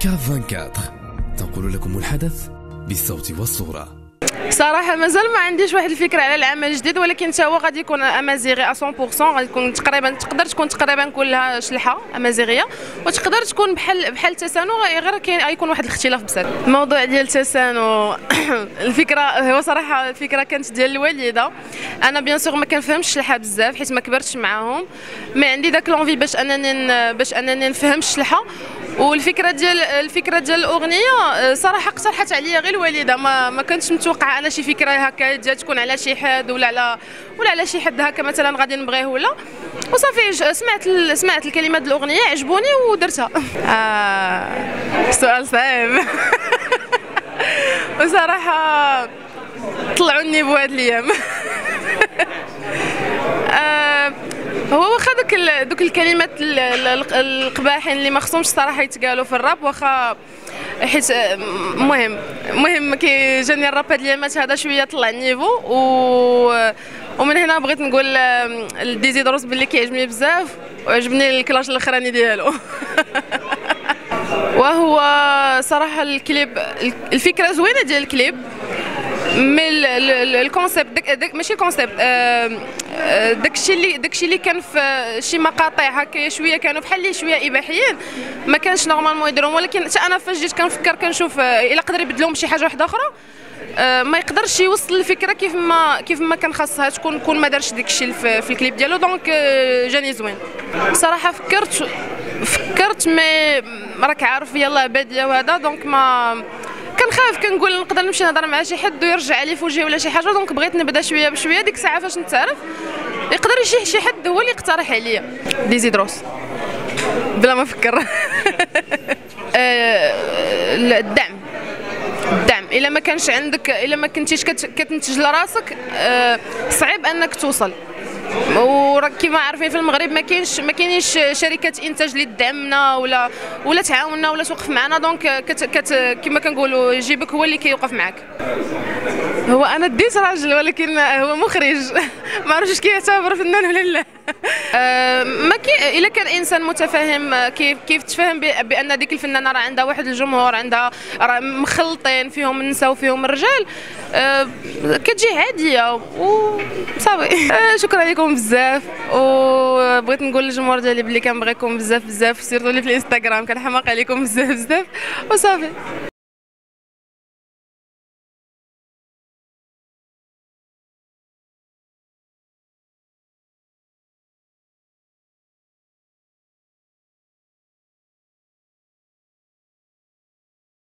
كاف 24 تنقل لكم الحدث بالصوت والصورة. صراحة مازال ما عنديش واحد الفكرة على العمل الجديد ولكن حتى هو غادي يكون أمازيغي 100% غادي يكون تقريبا تقدر تكون تقريبا كلها شلحة أمازيغية وتقدر تكون بحال بحال تسانو غير كاين غيكون واحد الاختلاف بزاف. الموضوع ديال تسانو الفكرة هو صراحة الفكرة كانت ديال الوالدة. أنا بيان سور ما كنفهمش الشلحة بزاف حيت ما كبرتش معاهم. مي عندي داك لونفي باش أنني باش أنني نفهم الشلحة. والفكرة ديال الفكرة ديال الأغنية صراحة اقترحت عليا غير الوالدة ما ما كنتش متوقعة أنا شي فكرة هكا تكون على شي حد ولا على ولا على شي حد هكا مثلا غادي نبغيه ولا. وصافي سمعت سمعت الكلمات الأغنية عجبوني ودرتها. آه سؤال صعيب. وصراحة طلعوا النيفو هاد الأيام. آه هو واخا دوك دوك الكلمات القباحين اللي ما خصهمش الصراحه يتقالوا في الراب واخا حيت المهم المهم كي جاني الراب هاد الايامات هذا شوية طلع ال niveau و ومن هنا بغيت نقول لديزي دروس باللي كيعجبني بزاف وعجبني ال clash الأخراني ديالو. وهو صراحة الكليب الفكرة زوينة ديال الكليب. mais ال concept ماشي ال concept داكشي اللي داكشي اللي كان في شي مقاطع هكايا شوية كانوا بحال شوية اباحيين ما كانش normalement يديرهم ولكن حتى أنا فاش جيت كنفكر كنشوف الا قدر يبدلوهم بشي حاجة واحدة أخرى ما يقدرش يوصل الفكرة كيف ما كيف ما كان خاصها تكون كون ما دارش داكشي في, في الكليب ديالو donc جاني زوين صراحة فكرت فكرت mais راك عارف يلاه باديه وهذا donc ما كنخاف كنقول نقدر نمشي نهضر مع شي حد ويرجع لي في وجهي ولا شي حاجة donc بغيت نبدأ شوية بشوية. ديك الساعة فاش نتعرف يقدر يجي شي حد هو اللي يقترح عليا. ديزي دروس. بلا ما نفكر. آه، الدعم. الدعم. إلا ما كانش عندك إلا ما كنتيش كتنتج لراسك آه، صعيب أنك توصل. وراك كيما عارفين في المغرب ما كاينش ما كاينينش شركات إنتاج اللي تدعمنا ولا ولا تعاوننا ولا توقف معنا. donc كت كت كيما كنقولوا يجيبك هو اللي كيوقف معاك. هو أنا ديت راجل ولكن هو مخرج. ما عرفتش كيعتبر فنان ولا لا. ما كي إلا كان إنسان متفاهم كيف كيف تفهم بأن ديك الفنانة راه عندها واحد الجمهور عندها راه مخلطين فيهم النساء وفيهم الرجال. كتجي عاديه وصافي أه شكرا لكم بزاف. وبغيت نقول للجمهور ديالي بلي كنبغيكم بزاف بزاف سيرتو لي في الإنستغرام كنحماق عليكم بزاف بزاف. وصافي.